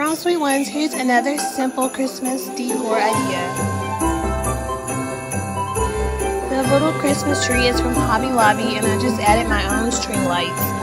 Brown Sweet Ones, here's another simple Christmas decor idea. The little Christmas tree is from Hobby Lobby and I just added my own string lights.